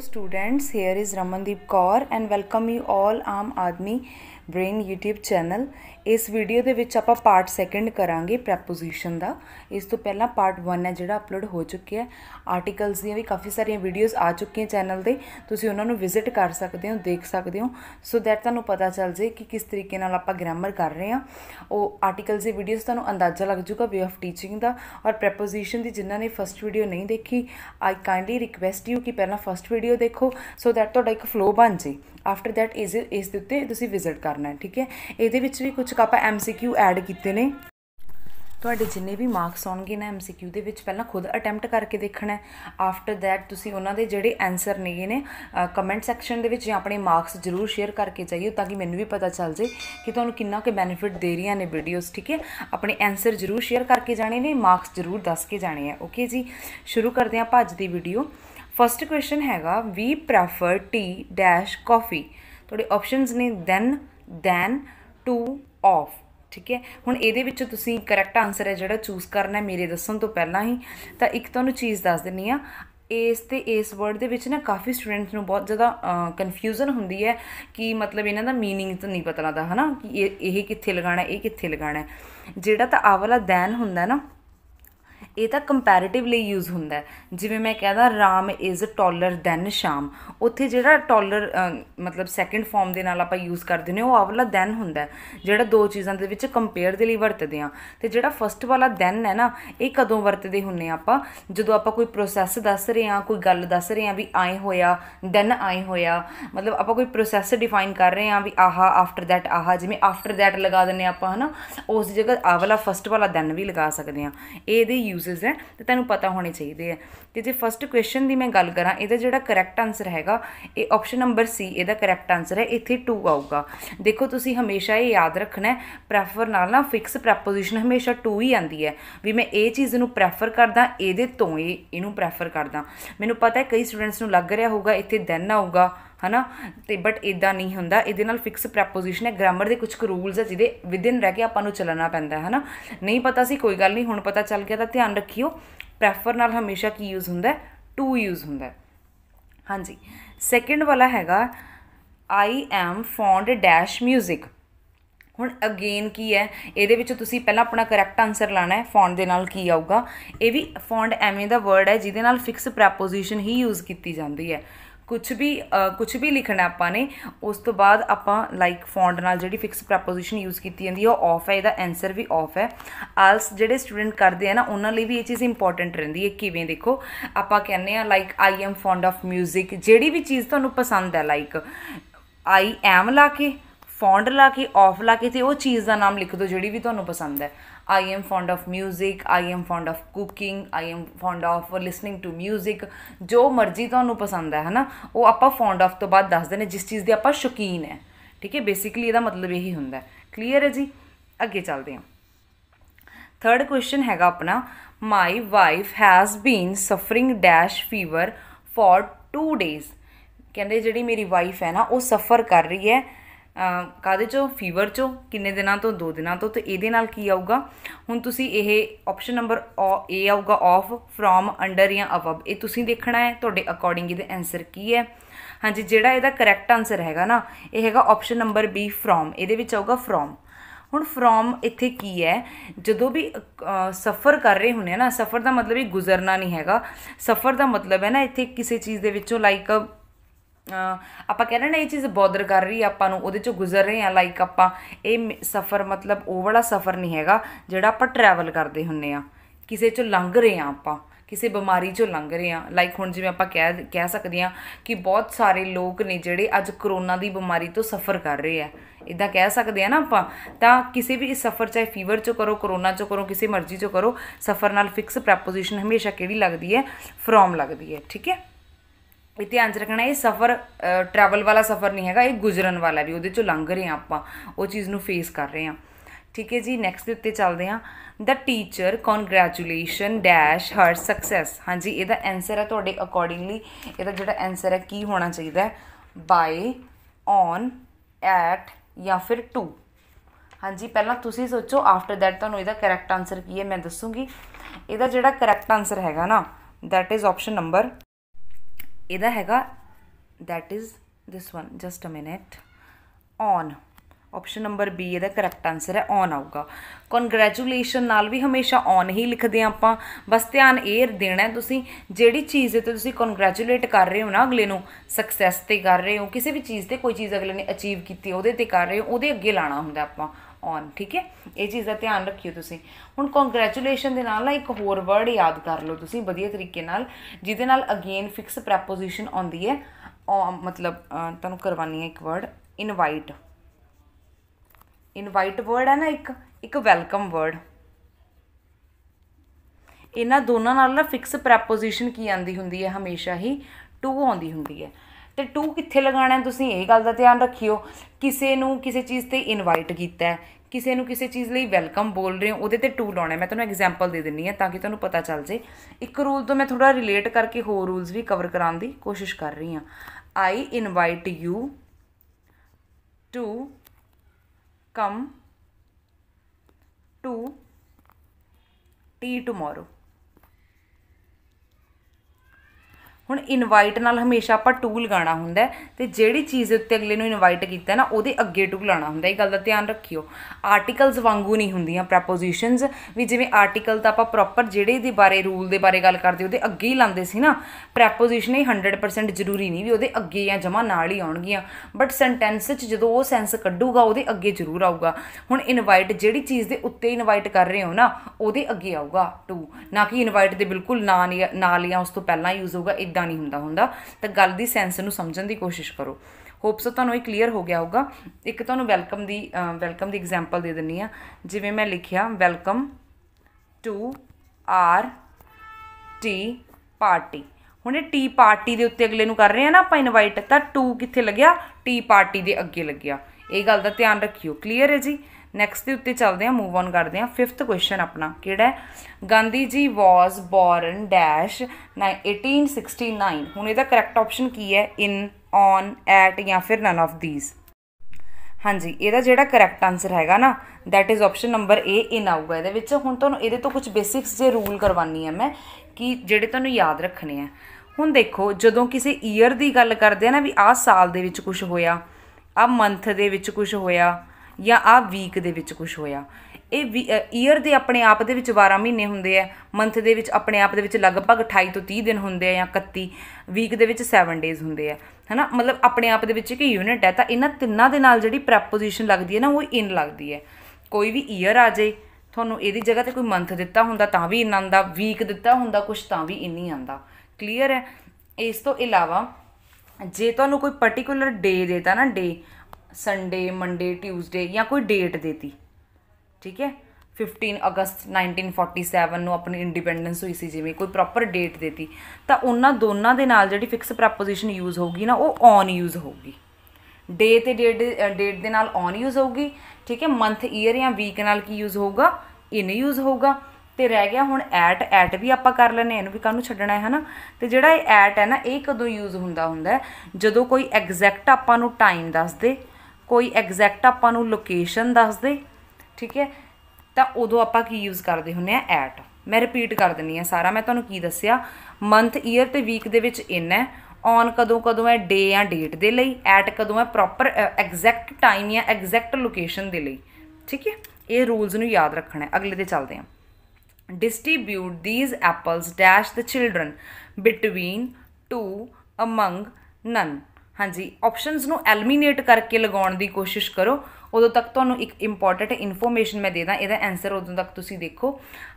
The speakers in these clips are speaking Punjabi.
students here is Ramandeep Kaur and welcome you all Am Aadmi Brain YouTube channel. ਇਸ ਵੀਡੀਓ ਦੇ ਵਿੱਚ ਆਪਾਂ ਪਾਰਟ ਸੈਕੰਡ ਕਰਾਂਗੇ ਪ੍ਰੈਪੋਜੀਸ਼ਨ ਦਾ। ਇਸ ਤੋਂ ਪਹਿਲਾਂ ਪਾਰਟ 1 ਹੈ ਜਿਹੜਾ ਅਪਲੋਡ ਹੋ ਚੁੱਕਿਆ ਹੈ। ਆਰਟੀਕਲਸ ਦੀਆਂ ਵੀ ਕਾਫੀ ਸਾਰੀਆਂ ਵੀਡੀਓਜ਼ ਆ ਚੁੱਕੀਆਂ ਚੈਨਲ ਤੇ। ਤੁਸੀਂ ਉਹਨਾਂ ਨੂੰ ਵਿਜ਼ਿਟ ਕਰ ਸਕਦੇ ਹੋ, ਦੇਖ ਸਕਦੇ ਹੋ। ਸੋ ਦੈਟ ਤੁਹਾਨੂੰ ਪਤਾ ਚੱਲ ਜੇ ਕਿ ਕਿਸ ਤਰੀਕੇ ਨਾਲ ਆਪਾਂ ਗ੍ਰਾਮਰ ਕਰ ਰਹੇ ਹਾਂ। ਉਹ ਆਰਟੀਕਲਸ ਦੀ ਵੀਡੀਓਜ਼ ਤੁਹਾਨੂੰ ਅੰਦਾਜ਼ਾ ਲੱਗ ਜੂਗਾ ਵੇ ਆਫ ਟੀਚਿੰਗ ਦਾ। ਔਰ ਪ੍ਰੈਪੋਜੀਸ਼ਨ ਦੀ ਜਿਨ੍ਹਾਂ ਨੇ ਫਸਟ ਵੀਡੀਓ ਨਹੀਂ ਦੇਖੀ ਆਈ ਕਾਈਂਡਲੀ ਰਿਕਵੈਸਟ ਯੂ ਕਿ ਪਹਿਲਾਂ ਫਸਟ ਵੀਡੀਓ ਦੇਖੋ ਸੋ ਦੈਟ ਤੁਹਾਡਾ ਇੱਕ ਫਲੋ ਬਣ ਜੇ ਆਫਟਰ ਦੈਟ ਇਸ ਇਸ ਦੇ ਉੱਤੇ ਤੁਸੀਂ ਵਿਜ਼ਿਟ ਕਰਨਾ ਹੈ, ਠੀਕ ਹੈ? ਇਹਦੇ ਵਿੱਚ ਵੀ ਕੁਝ ਆਪਾਂ ਐਮਸੀਕਿਊ ਐਡ ਕੀਤੇ ਨੇ। ਤੁਹਾਡੇ ਜਿੰਨੇ ਵੀ ਮਾਰਕਸ ਆਉਣਗੇ ਨਾ ਐਮਸੀਕਿਊ ਦੇ ਵਿੱਚ ਪਹਿਲਾਂ ਖੁਦ ਅਟੈਂਪਟ ਕਰਕੇ ਦੇਖਣਾ ਹੈ। ਆਫਟਰ ਦੈਟ ਤੁਸੀਂ ਉਹਨਾਂ ਦੇ ਜਿਹੜੇ ਆਨਸਰ ਨੇਗੇ ਨੇ ਕਮੈਂਟ ਸੈਕਸ਼ਨ ਦੇ ਵਿੱਚ ਜਾਂ ਆਪਣੇ ਮਾਰਕਸ ਜ਼ਰੂਰ ਸ਼ੇਅਰ ਕਰਕੇ ਜਾਈਓ ਤਾਂ ਕਿ ਮੈਨੂੰ ਵੀ ਪਤਾ ਚੱਲ ਜੇ ਕਿ ਤੁਹਾਨੂੰ ਕਿੰਨਾ ਕੁ ਬੈਨੀਫਿਟ ਦੇ ਰਹੀਆਂ ਨੇ ਵੀਡੀਓਜ਼ ਠੀਕ ਹੈ? ਆਪਣੇ ਆਨਸਰ ਜ਼ਰੂਰ ਸ਼ੇਅਰ ਕਰਕੇ ਜਾਣੇ ਨੇ ਮਾਰਕਸ ਜ਼ਰੂਰ ਦੱਸ ਕੇ ਜਾਣੇ ਆ। ਓਕੇ ਜੀ, ਸ਼ੁਰੂ ਕਰਦੇ ਹਾਂ ਭੱਜ ਦੀ ਵੀਡੀਓ ਫਸਟ ਕੁਐਸਚਨ ਹੈਗਾ ਵੀ ਪ੍ਰੈਫਰ ਟੀ ਡੈਸ਼ ਕਾਫੀ ਤੁਹਾਡੇ ਆਪਸ਼ਨਸ ਨੇ ਦੈਨ ਦੈਨ ਟੂ ਆਫ ਠੀਕ ਹੈ ਹੁਣ ਇਹਦੇ ਵਿੱਚ ਤੁਸੀਂ ਕਰੈਕਟ ਆਨਸਰ ਹੈ ਜਿਹੜਾ ਚੂਜ਼ ਕਰਨਾ ਹੈ ਮੇਰੇ ਦੱਸਣ ਤੋਂ ਪਹਿਲਾਂ ਹੀ ਤਾਂ ਇੱਕ ਤੁਹਾਨੂੰ ਚੀਜ਼ ਦੱਸ ਦਿੰਨੀ ਆ ਇਸ ਤੇ ਇਸ ਵਰਡ ਦੇ ਵਿੱਚ ਨਾ ਕਾਫੀ ਸਟੂਡੈਂਟਸ ਨੂੰ ਬਹੁਤ ਜ਼ਿਆਦਾ ਕਨਫਿਊਜ਼ਨ ਹੁੰਦੀ ਹੈ ਕਿ ਮਤਲਬ ਇਹਨਾਂ ਦਾ मीनिंग ਤਾਂ ਨਹੀਂ ਪਤਾ ਲੱਗਦਾ ਹਨਾ ਕਿ ਇਹ ਇਹ ਕਿੱਥੇ ਲਗਾਣਾ ਇਹ ਕਿੱਥੇ ਲਗਾਣਾ ਜਿਹੜਾ ਤਾਂ ਆ ਵਾਲਾ ਦੈਨ ਹੁੰਦਾ ਨਾ ਇਹ ਤਾਂ ਕੰਪੈਰੀਟਿਵਲੀ ਯੂਜ਼ ਹੁੰਦਾ ਜਿਵੇਂ ਮੈਂ ਕਹਦਾ Ram is taller than Shyam. ਉੱਥੇ ਜਿਹੜਾ ਟਾਲਰ ਮਤਲਬ ਸੈਕੰਡ ਫਾਰਮ ਦੇ ਨਾਲ ਆਪਾਂ ਯੂਜ਼ ਕਰਦੇ ਨੇ, ਉਹ ਆਵਲਾ ਦੈਨ ਹੁੰਦਾ ਜਿਹੜਾ ਦੋ ਚੀਜ਼ਾਂ ਦੇ ਵਿੱਚ ਕੰਪੇਅਰ ਦੇ ਲਈ ਵਰਤਦੇ ਆ ਤੇ ਜਿਹੜਾ ਫਸਟ ਵਾਲਾ ਦੈਨ ਹੈ ਨਾ, ਇਹ ਕਦੋਂ ਵਰਤਦੇ ਹੁੰਨੇ ਆਪਾਂ? ਜਦੋਂ ਆਪਾਂ ਕੋਈ ਪ੍ਰੋਸੈਸ ਦੱਸ ਰਹੇ ਆ ਕੋਈ ਗੱਲ ਦੱਸ ਰਹੇ ਆ ਵੀ ਆਏ ਹੋਇਆ ਦੈਨ ਆਏ ਹੋਇਆ। ਮਤਲਬ ਆਪਾਂ ਕੋਈ ਪ੍ਰੋਸੈਸ ਡਿਫਾਈਨ ਕਰ ਰਹੇ ਆ ਵੀ ਆਹਾ ਆਫਟਰ ਦੈਟ ਆਹਾ, ਜਿਵੇਂ ਆਫਟਰ ਦੈਟ ਲਗਾ ਦਿੰਨੇ ਆਪਾਂ, ਹਨਾ? ਉਸ ਜਗ੍ਹਾ ਆਵਲਾ ਫਸਟ ਵਾਲਾ ਦੈਨ ਵੀ ਲਗਾ ਸਕਦੇ ਆ ਇਹਦੇ ਯੂਜ ਯੂਜ਼ਸ ਹੈ, ਤੇ ਤੁਹਾਨੂੰ ਪਤਾ ਹੋਣੇ ਚਾਹੀਦੇ ਆ ਤੇ ਜੇ ਫਸਟ ਕੁਐਸਚਨ ਦੀ ਮੈਂ ਗੱਲ ਕਰਾਂ, ਇਹਦਾ ਜਿਹੜਾ ਕਰੈਕਟ ਆਨਸਰ ਹੈਗਾ, ਇਹ ਆਪਸ਼ਨ ਨੰਬਰ ਸੀ ਇਹਦਾ ਕਰੈਕਟ ਆਨਸਰ ਹੈ, ਇੱਥੇ 2 ਆਊਗਾ। ਦੇਖੋ, ਤੁਸੀਂ ਹਮੇਸ਼ਾ ਇਹ ਯਾਦ ਰੱਖਣਾ ਹੈ ਪ੍ਰੈਫਰ ਨਾਲ ਨਾ ਫਿਕਸ ਪ੍ਰੈਪੋਜੀਸ਼ਨ ਹਮੇਸ਼ਾ 2 ਹੀ ਆਂਦੀ ਹੈ। ਵੀ ਮੈਂ ਇਹ ਚੀਜ਼ ਨੂੰ ਪ੍ਰੈਫਰ ਕਰਦਾ, ਇਹਦੇ ਤੋਂ ਇਹ, ਇਹਨੂੰ ਪ੍ਰੈਫਰ ਕਰਦਾ। ਮੈਨੂੰ ਪਤਾ ਹੈ, ਕਈ ਸਟੂਡੈਂਟਸ ਨੂੰ ਲੱਗ ਰਿਹਾ ਹੋਊਗਾ, ਇੱਥੇ ਦੈਨ ਆਊਗਾ। ਹਨਾ? ਤੇ ਬਟ ਇਦਾਂ ਨਹੀਂ ਹੁੰਦਾ। ਇਹਦੇ ਨਾਲ ਫਿਕਸ ਪ੍ਰੈਪੋਜੀਸ਼ਨ ਹੈ। ਗ੍ਰਾਮਰ ਦੇ ਕੁਝ ਕੁ ਰੂਲਸ ਹੈ ਜਿਹਦੇ ਵਿਦਿਨ ਰਹਿ ਕੇ ਆਪਾਂ ਨੂੰ ਚੱਲਣਾ ਪੈਂਦਾ ਹੈ, ਹਨਾ? ਨਹੀਂ ਪਤਾ ਸੀ, ਕੋਈ ਗੱਲ ਨਹੀਂ, ਹੁਣ ਪਤਾ ਚੱਲ ਗਿਆ ਤਾਂ ਧਿਆਨ ਰੱਖਿਓ। ਪ੍ਰੈਫਰ ਨਾਲ ਹਮੇਸ਼ਾ ਕੀ ਯੂਜ਼ ਹੁੰਦਾ ਟੂ ਯੂਜ਼ ਹੁੰਦਾ ਹਾਂਜੀ। ਸੈਕਿੰਡ ਵਾਲਾ ਹੈਗਾ ਆਈ ਐਮ ਫੌਂਡ ਡੈਸ਼ 뮤직 ਹੁਣ ਅਗੇਨ ਕੀ ਹੈ? ਇਹਦੇ ਵਿੱਚ ਤੁਸੀਂ ਪਹਿਲਾਂ ਆਪਣਾ ਕਰੈਕਟ ਆਨਸਰ ਲਾਣਾ ਹੈ। ਫੌਂਡ ਦੇ ਨਾਲ ਕੀ ਆਊਗਾ? ਇਹ ਵੀ ਫੌਂਡ ਐਵੇਂ ਦਾ ਵਰਡ ਹੈ ਜਿਹਦੇ ਨਾਲ ਫਿਕਸ ਪ੍ਰੈਪੋਜੀਸ਼ਨ ਹੀ ਯੂਜ਼ ਕੀਤੀ ਜਾਂਦੀ ਹੈ। ਕੁਝ ਵੀ ਕੁਝ ਵੀ ਲਿਖਣਾ ਆਪਾਂ ਨੇ, ਉਸ ਤੋਂ ਬਾਅਦ ਆਪਾਂ ਲਾਈਕ ਫੌਂਟ ਨਾਲ ਜਿਹੜੀ ਫਿਕਸ ਪ੍ਰੈਪੋਜੀਸ਼ਨ ਯੂਜ਼ ਕੀਤੀ ਜਾਂਦੀ ਹੈ, ਉਹ ਆਫ ਹੈ, ਇਹਦਾ ਆਨਸਰ ਵੀ ਆਫ ਹੈ। ਆਲਸ ਜਿਹੜੇ ਸਟੂਡੈਂਟ ਕਰਦੇ ਆ ਨਾ, ਉਹਨਾਂ ਲਈ ਵੀ ਇਹ ਚੀਜ਼ ਇੰਪੋਰਟੈਂਟ ਰਹਿੰਦੀ ਹੈ, ਕਿਵੇਂ ਦੇਖੋ? ਆਪਾਂ ਕਹਿੰਦੇ ਆ like I am fond of 뮤직 ਜਿਹੜੀ ਵੀ ਚੀਜ਼ ਤੁਹਾਨੂੰ ਪਸੰਦ ਹੈ ਲਾਈਕ ਆਈ ਐਮ ਲਾ ਕੇ ਫੌਂਡ ਲਾ ਕੇ ਆਫ ਲਾ ਕੇ ਤੇ ਉਹ ਚੀਜ਼ ਦਾ ਨਾਮ ਲਿਖ ਦਿਓ ਜਿਹੜੀ ਵੀ ਤੁਹਾਨੂੰ ਪਸੰਦ ਹੈ। I am fond of music, I am fond of cooking I am fond of listening to music ਜੋ ਮਰਜ਼ੀ ਤੁਹਾਨੂੰ ਪਸੰਦ ਹੈ ਹਨਾ? ਉਹ ਆਪਾਂ ਫੌਂਡ of ਤੋਂ ਬਾਅਦ ਦੱਸਦੇ ਨੇ ਜਿਸ ਚੀਜ਼ ਦੇ ਆਪਾਂ ਸ਼ੌਕੀਨ ਹੈ। ਠੀਕ ਹੈ? ਬੇਸਿਕਲੀ ਇਹਦਾ ਮਤਲਬ ਇਹੀ ਹੁੰਦਾ ਕਲੀਅਰ ਹੈ ਜੀ? ਅੱਗੇ ਚੱਲਦੇ ਹਾਂ। ਥਰਡ ਕੁਐਸਚਨ ਹੈਗਾ ਆਪਣਾ। My wife has been suffering dash fever for 2 days ਕਹਿੰਦੇ ਜਿਹੜੀ ਮੇਰੀ ਵਾਈਫ ਹੈ ਨਾ ਉਹ ਸਫਰ ਕਰ ਰਹੀ ਹੈ। ਕਾਦੇ ਚੋਂ? ਫੀਵਰ ਚੋਂ? ਕਿੰਨੇ ਦਿਨਾਂ ਤੋਂ? ਦੋ ਦਿਨਾਂ ਤੋਂ? ਤੇ ਇਹਦੇ ਨਾਲ ਕੀ ਆਊਗਾ? ਹੁਣ ਤੁਸੀਂ ਇਹ ਆਪਸ਼ਨ ਨੰਬਰ ਏ ਆਊਗਾ ਆਫ ਫਰੋਮ ਅੰਡਰ ਜਾਂ ਅਬਵ ਇਹ ਤੁਸੀਂ ਦੇਖਣਾ ਹੈ। ਤੁਹਾਡੇ ਅਕੋਰਡਿੰਗ ਇਹਦੇ ਆਨਸਰ ਕੀ ਹੈ? ਹਾਂਜੀ, ਜਿਹੜਾ ਇਹਦਾ ਕਰੈਕਟ ਆਨਸਰ ਹੈਗਾ ਨਾ, ਇਹ ਹੈਗਾ ਆਪਸ਼ਨ ਨੰਬਰ ਬੀ ਫਰੋਮ ਇਹਦੇ ਵਿੱਚ ਆਊਗਾ ਫਰੋਮ ਹੁਣ ਫਰੋਮ ਇੱਥੇ ਕੀ ਹੈ? ਜਦੋਂ ਵੀ ਸਫਰ ਕਰ ਰਹੇ ਹੁੰਨੇ ਆ ਨਾ, ਸਫਰ ਦਾ ਮਤਲਬ ਹੀ ਗੁਜ਼ਰਨਾ ਨਹੀਂ ਹੈਗਾ। ਸਫਰ ਦਾ ਮਤਲਬ ਹੈ ਨਾ, ਇੱਥੇ ਕਿਸੇ ਚੀਜ਼ ਦੇ ਵਿੱਚੋਂ ਲਾਈਕ ਆਪਾਂ ਕਹਿੰਦੇ ਨਾ ਇਹ ਚੀਜ਼ ਬੋਦਰ ਕਰ ਰਹੀ ਆਪਾਂ ਨੂੰ, ਉਹਦੇ ਚੋਂ ਗੁਜ਼ਰ ਰਹੇ ਆ ਲਾਈਕ ਆਪਾਂ ਇਹ ਸਫ਼ਰ ਮਤਲਬ ਉਹ ਵਾਲਾ ਸਫ਼ਰ ਨਹੀਂ ਹੈਗਾ, ਜਿਹੜਾ ਆਪਾਂ ਟਰੈਵਲ ਕਰਦੇ ਹੁੰਨੇ ਆ। ਕਿਸੇ ਚੋਂ ਲੰਘ ਰਹੇ ਆ ਆਪਾਂ, ਕਿਸੇ ਬਿਮਾਰੀ ਚੋਂ ਲੰਘ ਰਹੇ ਆ। ਲਾਈਕ ਹੁਣ ਜਿਵੇਂ ਆਪਾਂ ਕਹਿ ਕਹਿ ਸਕਦੇ ਆ ਕਿ ਬਹੁਤ ਸਾਰੇ ਲੋਕ ਨੇ ਜਿਹੜੇ ਅੱਜ ਕਰੋਨਾ ਦੀ ਬਿਮਾਰੀ ਤੋਂ ਸਫ਼ਰ ਕਰ ਰਹੇ ਆ। ਇਦਾਂ ਕਹਿ ਸਕਦੇ ਆ ਨਾ ਆਪਾਂ, ਤਾਂ ਕਿਸੇ ਵੀ ਸਫ਼ਰ, ਚਾਹੇ ਫੀਵਰ ਚੋਂ ਕਰੋ ਕਰੋਨਾ ਚੋਂ ਕਰੋ, ਕਿਸੇ ਮਰਜ਼ੀ ਚੋਂ ਕਰੋ, ਸਫ਼ਰ ਨਾਲ ਫਿਕਸ ਪ੍ਰੈਪੋਜੀਸ਼ਨ ਹਮੇਸ਼ਾ ਕਿਹੜੀ ਲੱਗਦੀ ਹੈ? ਫਰੋਮ ਲੱਗਦੀ ਹੈ, ਠੀਕ ਹੈ? ਇਹ ਧਿਆਨ ਚ ਰੱਖਣਾ, ਇਹ ਸਫ਼ਰ ਟਰੈਵਲ ਵਾਲਾ ਸਫ਼ਰ ਨਹੀਂ ਹੈਗਾ, ਇਹ ਗੁਜ਼ਰਨ ਵਾਲਾ ਵੀ, ਉਹਦੇ ਚੋਂ ਲੰਘ ਰਹੇ ਆ ਆਪਾਂ, ਉਹ ਚੀਜ਼ ਨੂੰ ਫੇਸ ਕਰ ਰਹੇ ਆ ਠੀਕ ਹੈ ਜੀ ਨੈਕਸਟ ਦੇ ਉੱਤੇ ਚੱਲਦੇ ਆ ਦਾ teacher congratulation dash her success ਹਾਂਜੀ, ਇਹਦਾ ਆਨਸਰ ਹੈ ਤੁਹਾਡੇ ਅਕੋਰਡਿੰਗਲੀ ਇਹਦਾ ਜਿਹੜਾ ਆਨਸਰ ਹੈ ਕੀ ਹੋਣਾ ਚਾਹੀਦਾ ਹੈ? ਬਾਈ ਔਨ ਐਟ ਜਾਂ ਫਿਰ ਟੂ ਹਾਂਜੀ, ਪਹਿਲਾਂ ਤੁਸੀਂ ਸੋਚੋ ਆਫਟਰ ਦੈਟ ਤੁਹਾਨੂੰ ਇਹਦਾ ਕਰੈਕਟ ਆਨਸਰ ਕੀ ਹੈ, ਮੈਂ ਦੱਸੂਗੀ। ਇਹਦਾ ਜਿਹੜਾ ਕਰੈਕਟ ਆਨਸਰ ਹੈਗਾ ਨਾ ਦੈਟ ਇਜ਼ ਆਪਸ਼ਨ ਨੰਬਰ ਇਹਦਾ ਹੈਗਾ, that is this one, just a minute. On option number B ਇਹਦਾ ਕਰੈਕਟ ਆਨਸਰ ਹੈ ਔਨ ਆਊਗਾ। ਕੰਗ੍ਰੈਚੁਲੇਸ਼ਨ ਨਾਲ ਵੀ ਹਮੇਸ਼ਾ ਔਨ ਹੀ ਲਿਖਦੇ ਆ ਆਪਾਂ। ਬਸ ਧਿਆਨ ਇਹ ਦੇਣਾ ਹੈ ਤੁਸੀਂ, ਜਿਹੜੀ ਚੀਜ਼ ਤੇ ਤੁਸੀਂ ਕੰਗ੍ਰੈਚੁਲੇਟ ਕਰ ਰਹੇ ਹੋ ਨਾ ਅਗਲੇ ਨੂੰ ਸਕਸੈਸ ਤੇ ਕਰ ਰਹੇ ਹੋ, ਕਿਸੇ ਵੀ ਚੀਜ਼ ਤੇ ਕੋਈ ਚੀਜ਼ ਅਗਲੇ ਨੇ ਅਚੀਵ ਕੀਤੀ, ਉਹਦੇ ਤੇ ਕਰ ਰਹੇ ਹੋ, ਉਹਦੇ ਅੱਗੇ ਲਾਣਾ ਹੁੰਦਾ ਆਪਾਂ। ਔਨ ਠੀਕ ਹੈ? ਇਹ ਚੀਜ਼ ਦਾ ਧਿਆਨ ਰੱਖਿਓ ਤੁਸੀਂ। ਹੁਣ ਕੰਗ੍ਰੈਚੁਲੇਸ਼ਨ ਦੇ ਨਾਲ ਨਾ ਇੱਕ ਹੋਰ ਵਰਡ ਯਾਦ ਕਰ ਲਓ ਤੁਸੀਂ ਵਧੀਆ ਤਰੀਕੇ ਨਾਲ, ਜਿਹਦੇ ਨਾਲ ਅਗੇਨ ਫਿਕਸ ਪ੍ਰੈਪੋਜੀਸ਼ਨ ਆਉਂਦੀ ਹੈ। ਮਤਲਬ ਤੁਹਾਨੂੰ ਕਰਵਾਨੀ ਹੈ ਇੱਕ ਵਰਡ ਇਨਵਾਈਟ ਇਨਵਾਈਟ ਵਰਡ ਹੈ ਨਾ ਇੱਕ ਇੱਕ ਵੈਲਕਮ ਵਰਡ ਇਹਨਾਂ ਦੋਨਾਂ ਨਾਲ ਨਾ ਫਿਕਸ ਪ੍ਰੈਪੋਜੀਸ਼ਨ ਕੀ ਆਂਦੀ ਹੁੰਦੀ ਹੈ? ਹਮੇਸ਼ਾ ਹੀ ਟੂ ਆਉਂਦੀ ਹੁੰਦੀ ਹੈ। ਤੇ ਟੂ ਕਿੱਥੇ ਲਗਾਉਣਾ ਤੁਸੀਂ ਇਹ ਗੱਲ ਦਾ ਧਿਆਨ ਰੱਖਿਓ। ਕਿਸੇ ਨੂੰ ਕਿਸੇ ਚੀਜ਼ ਤੇ ਇਨਵਾਈਟ ਕੀਤਾ ਕਿਸੇ ਨੂੰ ਕਿਸੇ ਚੀਜ਼ ਲਈ ਵੈਲਕਮ ਬੋਲ ਰਹੇ ਹੋ, ਉਹਦੇ ਤੇ ਟੂ ਲਾਉਣਾ ਮੈਂ ਤੁਹਾਨੂੰ ਐਗਜ਼ਾਮਪਲ ਦੇ ਦਿੰਨੀ ਆ ਤਾਂ ਕਿ ਤੁਹਾਨੂੰ ਪਤਾ ਚੱਲ ਜੇ। ਇੱਕ ਰੂਲ ਤੋਂ ਮੈਂ ਥੋੜਾ ਰਿਲੇਟ ਕਰਕੇ ਹੋਰ ਰੂਲਸ ਵੀ ਕਵਰ ਕਰਾਉਣ ਦੀ ਕੋਸ਼ਿਸ਼ ਕਰ ਰਹੀ ਹਾਂ। I invite you to come to tea tomorrow ਹੁਣ ਇਨਵਾਈਟ ਨਾਲ ਹਮੇਸ਼ਾ ਆਪਾਂ ਟੂ ਲਗਾਉਣਾ ਹੁੰਦਾ ਤੇ ਜਿਹੜੀ ਚੀਜ਼ ਉੱਤੇ ਅਗਲੇ ਨੂੰ ਇਨਵਾਈਟ ਕੀਤਾ ਨਾ, ਉਹਦੇ ਅੱਗੇ ਟੂ ਲਾਉਣਾ ਹੁੰਦਾ ਇਹ ਗੱਲ ਦਾ ਧਿਆਨ ਰੱਖਿਓ। ਆਰਟੀਕਲਸ ਵਾਂਗੂ ਨਹੀਂ ਹੁੰਦੀਆਂ ਪ੍ਰੈਪੋਜੀਸ਼ਨਸ ਵੀ ਜਿਵੇਂ ਆਰਟੀਕਲ ਤਾਂ ਆਪਾਂ ਪ੍ਰੋਪਰ ਜਿਹੜੇ ਦੇ ਬਾਰੇ ਰੂਲ ਦੇ ਬਾਰੇ ਗੱਲ ਕਰਦੇ, ਉਹਦੇ ਅੱਗੇ ਹੀ ਲਾਉਂਦੇ ਸੀ ਨਾ। ਪ੍ਰੈਪੋਜੀਸ਼ਨ ਹੀ 100% ਜ਼ਰੂਰੀ ਨਹੀਂ ਵੀ ਉਹਦੇ ਅੱਗੇ ਜਾਂ ਜਮਾ ਨਾਲ ਹੀ ਆਉਣਗੀਆਂ। ਬਟ ਸੈਂਟੈਂਸ 'ਚ ਜਦੋਂ ਉਹ ਸੈਂਸ ਕੱਢੂਗਾ, ਉਹਦੇ ਅੱਗੇ ਜ਼ਰੂਰ ਆਊਗਾ। ਹੁਣ ਇਨਵਾਈਟ ਜਿਹੜੀ ਚੀਜ਼ ਦੇ ਉੱਤੇ ਇਨਵਾਈਟ ਕਰ ਰਹੇ ਹੋ ਨਾ, ਉਹਦੇ ਅੱਗੇ ਆਊਗਾ ਟੂ ਨਾ ਕਿ ਇਨਵਾਈਟ ਦੇ ਬਿਲਕੁਲ ਨਾਲ ਜਾਂ ਉਸ ਤੋਂ ਪਹਿਲਾਂ ਯੂਜ਼ ਹੋਊਗਾ ਇਦਾਂ ਨਹੀਂ ਹੁੰਦਾ ਹੁੰਦਾ, ਤਾਂ ਗੱਲ ਦੀ ਸੈਂਸ ਨੂੰ ਸਮਝਣ ਦੀ ਕੋਸ਼ਿਸ਼ ਕਰੋ। ਹੋਪ ਤੁਹਾਨੂੰ ਇਹ ਕਲੀਅਰ ਹੋ ਗਿਆ ਹੋਊਗਾ। ਇੱਕ ਤੁਹਾਨੂੰ ਵੈਲਕਮ ਦੀ ਵੈਲਕਮ ਦੀ ਐਗਜ਼ਾਮਪਲ ਦੇ ਦਿੰਨੀ ਆ ਜਿਵੇਂ ਮੈਂ ਲਿਖਿਆ welcome to our tea party ਹੁਣ ਇਹ ਟੀ ਪਾਰਟੀ ਦੇ ਉੱਤੇ ਅਗਲੇ ਨੂੰ ਕਰ ਰਹੇ ਆ ਨਾ ਆਪਾਂ ਇਨਵਾਈਟ ਤਾਂ ਟੂ ਕਿੱਥੇ ਲੱਗਿਆ? ਟੀ ਪਾਰਟੀ ਦੇ ਅੱਗੇ ਲੱਗਿਆ। ਇਹ ਗੱਲ ਦਾ ਧਿਆਨ ਰੱਖਿਓ। ਕਲੀਅਰ ਹੈ ਜੀ? ਨੈਕਸਟ ਦੇ ਉੱਤੇ ਚੱਲਦੇ ਹਾਂ ਮੂਵ ਔਨ ਕਰਦੇ ਹਾਂ। ਫਿਫਥ ਕੁਐਸਚਨ ਆਪਣਾ, ਕਿਹੜਾ ਹੈ? ਗਾਂਧੀ ਜੀ ਵਾਸ ਬੋਰਨ ਡੈਸ਼ 1869 ਹੁਣ ਇਹਦਾ ਕਰੈਕਟ ਆਪਸ਼ਨ ਕੀ ਹੈ? ਇਨ ਔਨ ਐਟ ਜਾਂ ਫਿਰ ਨਨ ਆਫ ਥੀਸ ਹਾਂਜੀ, ਇਹਦਾ ਜਿਹੜਾ ਕਰੈਕਟ ਆਨਸਰ ਹੈਗਾ ਨਾ that is option number A in ਆਊਗਾ ਇਹਦੇ ਵਿੱਚ। ਹੁਣ ਤੁਹਾਨੂੰ ਇਹਦੇ ਤੋਂ ਕੁਝ ਬੇਸਿਕਸ ਜੇ ਰੂਲ ਕਰਵਾਨੀ ਹੈ ਮੈਂ, ਕਿ ਜਿਹੜੇ ਤੁਹਾਨੂੰ ਯਾਦ ਰੱਖਣੇ ਆ। ਹੁਣ ਦੇਖੋ, ਜਦੋਂ ਕਿਸੇ ਈਅਰ ਦੀ ਗੱਲ ਕਰਦੇ ਆ ਨਾ ਵੀ ਆਹ ਸਾਲ ਦੇ ਵਿੱਚ ਕੁਝ ਹੋਇਆ, ਆਹ ਮੰਥ ਦੇ ਵਿੱਚ ਕੁਝ ਹੋਇਆ ਜਾਂ ਆ ਵੀਕ ਦੇ ਵਿੱਚ ਕੁਝ ਹੋਇਆ। ਇਹ ਈਅਰ ਦੇ ਆਪਣੇ ਆਪ ਦੇ ਵਿੱਚ 12 ਮਹੀਨੇ ਹੁੰਦੇ ਆ। ਮੰਥ ਦੇ ਵਿੱਚ ਆਪਣੇ ਆਪ ਦੇ ਵਿੱਚ ਲਗਭਗ 28 ਤੋਂ 30 ਦਿਨ ਹੁੰਦੇ ਆ ਜਾਂ 31 ਵੀਕ ਦੇ ਵਿੱਚ 7 ਡੇਜ਼ ਹੁੰਦੇ ਆ। ਹਨਾ? ਮਤਲਬ ਆਪਣੇ ਆਪ ਦੇ ਵਿੱਚ ਇੱਕ ਯੂਨਿਟ ਹੈ ਤਾਂ ਇਹਨਾਂ ਤਿੰਨਾਂ ਦੇ ਨਾਲ ਜਿਹੜੀ ਪ੍ਰੈਪੋਜੀਸ਼ਨ ਲੱਗਦੀ ਹੈ ਨਾ, ਉਹ ਇਨ ਲੱਗਦੀ ਹੈ। ਕੋਈ ਵੀ ਈਅਰ ਆ ਜਾਏ, ਤੁਹਾਨੂੰ ਇਹਦੀ ਜਗ੍ਹਾ ਤੇ ਕੋਈ ਮੰਥ ਦਿੱਤਾ ਹੁੰਦਾ ਤਾਂ ਵੀ ਇਨ ਆਂਦਾ ਵੀਕ ਦਿੱਤਾ ਹੁੰਦਾ ਕੁਝ ਤਾਂ ਵੀ ਇਨ ਹੀ ਆਂਦਾ ਕਲੀਅਰ ਹੈ? ਇਸ ਤੋਂ ਇਲਾਵਾ ਜੇ ਤੁਹਾਨੂੰ ਕੋਈ ਪਾਰਟਿਕੂਲਰ ਡੇ ਦੇਤਾ ਨਾ ਡੇ ਸੰਡੇ ਮੰਡੇ ਟਿਊਜ਼ਡੇ ਜਾਂ ਕੋਈ ਡੇਟ ਦੇਤੀ। ਠੀਕ ਹੈ? 15 ਅਗਸਤ 1947 ਨੂੰ ਆਪਣੀ ਇੰਡੀਪੈਂਡੈਂਸ ਹੋਈ ਸੀ, ਜਿਵੇਂ ਕੋਈ ਪ੍ਰੋਪਰ ਡੇਟ ਦੇਤੀ, ਤਾਂ ਉਹਨਾਂ ਦੋਨਾਂ ਦੇ ਨਾਲ ਜਿਹੜੀ ਫਿਕਸ ਪ੍ਰੈਪੋਜੀਸ਼ਨ ਯੂਜ਼ ਹੋਊਗੀ ਨਾ, ਉਹ ਔਨ ਯੂਜ਼ ਹੋਊਗੀ। ਡੇ ਤੇ ਡੇਟ ਡੇਟ ਦੇ ਨਾਲ ਔਨ ਯੂਜ਼ ਹੋਊਗੀ, ਠੀਕ ਹੈ? ਮੰਥ ਈਅਰ ਜਾਂ ਵੀਕ ਨਾਲ ਕੀ ਯੂਜ਼ ਹੋਊਗਾ? ਇਨ ਯੂਜ਼ ਹੋਊਗਾ। ਤੇ ਰਹਿ ਗਿਆ ਹੁਣ ਐਟ ਐਟ ਵੀ ਆਪਾਂ ਕਰ ਲੈਨੇ ਇਹਨੂੰ ਵੀ ਕਾਹਨੂੰ ਛੱਡਣਾ ਹੈ, ਹਨਾ? ਤੇ ਜਿਹੜਾ ਇਹ ਐਟ ਹੈ ਨਾ, ਇਹ ਕਦੋਂ ਯੂਜ਼ ਹੁੰਦਾ ਹੁੰਦਾ ਜਦੋਂ ਕੋਈ ਐਗਜ਼ੈਕਟ ਆਪਾਂ ਨੂੰ ਟਾਈਮ ਦੱਸ ਦੇ ਕੋਈ ਐਗਜ਼ੈਕਟ ਆਪਾਂ ਨੂੰ ਲੋਕੇਸ਼ਨ ਦੱਸ ਦੇ, ਠੀਕ ਹੈ? ਤਾਂ ਉਦੋਂ ਆਪਾਂ ਕੀ ਯੂਜ਼ ਕਰਦੇ ਹੁੰਨੇ ਆ ਐਟ ਮੈਂ ਰਿਪੀਟ ਕਰ ਦਿੰਨੀ ਆ ਸਾਰਾ, ਮੈਂ ਤੁਹਾਨੂੰ ਕੀ ਦੱਸਿਆ? ਮੰਥ ਈਅਰ ਤੇ ਵੀਕ ਦੇ ਵਿੱਚ ਇਨ ਹੈ। ਔਨ ਕਦੋਂ ਕਦੋਂ ਹੈ? ਡੇ ਜਾਂ ਡੇਟ ਦੇ ਲਈ। ਐਟ ਕਦੋਂ ਹੈ? ਪ੍ਰੋਪਰ ਐਗਜ਼ੈਕਟ ਟਾਈਮ ਜਾਂ ਐਗਜ਼ੈਕਟ ਲੋਕੇਸ਼ਨ ਦੇ ਲਈ। ਠੀਕ ਹੈ? ਇਹ ਰੂਲਸ ਨੂੰ ਯਾਦ ਰੱਖਣਾ ਹੈ। ਅਗਲੇ ਤੇ ਚੱਲਦੇ ਹਾਂ। Distribute these apples dash the children between to among none ਹਾਂਜੀ ਆਪਸ਼ਨਸ ਨੂੰ ਐਲੀਮੀਨੇਟ ਕਰਕੇ ਲਗਾਉਣ ਦੀ ਕੋਸ਼ਿਸ਼ ਕਰੋ। ਉਦੋਂ ਤੱਕ ਤੁਹਾਨੂੰ ਇੱਕ ਇੰਪੋਰਟੈਂਟ ਇਨਫੋਰਮੇਸ਼ਨ ਮੈਂ ਦੇ ਦਾਂ, ਇਹਦਾ ਆਨਸਰ ਉਦੋਂ ਤੱਕ ਤੁਸੀਂ ਦੇਖੋ।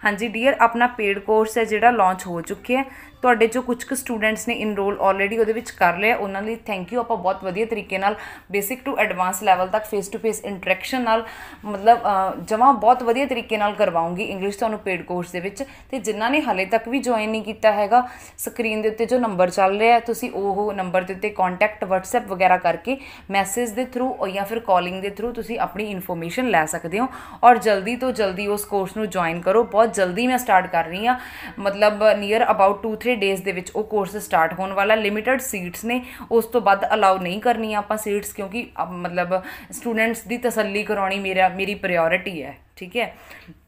ਹਾਂਜੀ ਡੀਅਰ ਆਪਣਾ ਪੇਡ ਕੋਰਸ ਹੈ ਜਿਹੜਾ ਲਾਂਚ ਹੋ ਚੁੱਕਿਆ ਹੈ। ਤੁਹਾਡੇ ਜੋ ਕੁਝ ਕੁ ਸਟੂਡੈਂਟਸ ਨੇ ਇਨਰੋਲ ਆਲਰੇਡੀ ਉਹਦੇ ਵਿੱਚ ਕਰ ਲਿਆ ਉਹਨਾਂ ਲਈ ਥੈਂਕ ਯੂ ਆਪਾਂ ਬਹੁਤ ਵਧੀਆ ਤਰੀਕੇ ਨਾਲ ਬੇਸਿਕ ਟੂ ਐਡਵਾਂਸ ਲੈਵਲ ਤੱਕ ਫੇਸ ਟੂ ਫੇਸ ਇੰਟਰੈਕਸ਼ਨ ਨਾਲ ਮਤਲਬ ਜਮਾ ਬਹੁਤ ਵਧੀਆ ਤਰੀਕੇ ਨਾਲ ਕਰਵਾਉਂਗੀ ਇੰਗਲਿਸ਼ ਤੁਹਾਨੂੰ ਪੇਡ ਕੋਰਸ ਦੇ ਵਿੱਚ। ਤੇ ਜਿਨ੍ਹਾਂ ਨੇ ਹਾਲੇ ਤੱਕ ਵੀ ਜੁਆਇਨ ਨਹੀਂ ਕੀਤਾ ਹੈਗਾ ਸਕਰੀਨ ਦੇ ਉੱਤੇ ਜੋ ਨੰਬਰ ਚੱਲ ਰਿਹਾ, ਤੁਸੀਂ ਉਹ ਨੰਬਰ ਦੇ ਉੱਤੇ ਕੰਟੈਕਟ WhatsApp ਵਗੈਰਾ ਕਰਕੇ ਮੈਸੇਜ ਦੇ ਥਰੂ ਜਾਂ ਫਿਰ ਕਾਲਿੰਗ ਦੇ ਥਰੂ ਤੁਸੀਂ ਆਪਣੀ ਇਨਫੋਰਮੇਸ਼ਨ ਲੈ ਸਕਦੇ ਹੋ। ਔਰ ਜਲਦੀ ਤੋਂ ਜਲਦੀ ਉਸ ਕੋਰਸ ਨੂੰ ਜੁਆਇਨ ਕਰੋ। ਬਹੁਤ ਜਲਦੀ ਮੈਂ ਸਟਾਰਟ ਕਰ ਰਹੀ ਹਾਂ। ਮਤਲਬ ਨੀਅਰ ਅਬਾਊਟ 2-3 ਡੇਜ਼ ਦੇ ਵਿੱਚ ਉਹ ਕੋਰਸ ਸਟਾਰਟ ਹੋਣ ਵਾਲਾ ਲਿਮਿਟਿਡ ਸੀਟਸ ਨੇ, ਉਸ ਤੋਂ ਵੱਧ ਅਲਾਉ ਨਹੀਂ ਕਰਨੀਆਂ ਆਪਾਂ ਸੀਟਸ ਕਿਉਂਕਿ ਮਤਲਬ ਸਟੂਡੈਂਟਸ ਦੀ ਤਸੱਲੀ ਕਰਾਉਣੀ ਮੇਰਾ, ਮੇਰੀ ਪ੍ਰਾਇੋਰਟੀ ਹੈ, ਠੀਕ ਹੈ?